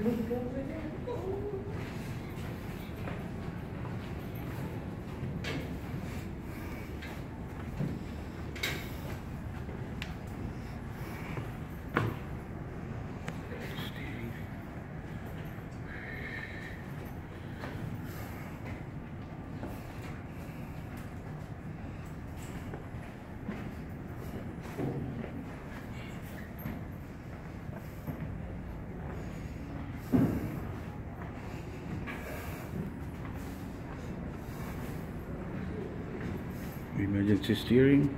Thank you. Emergency steering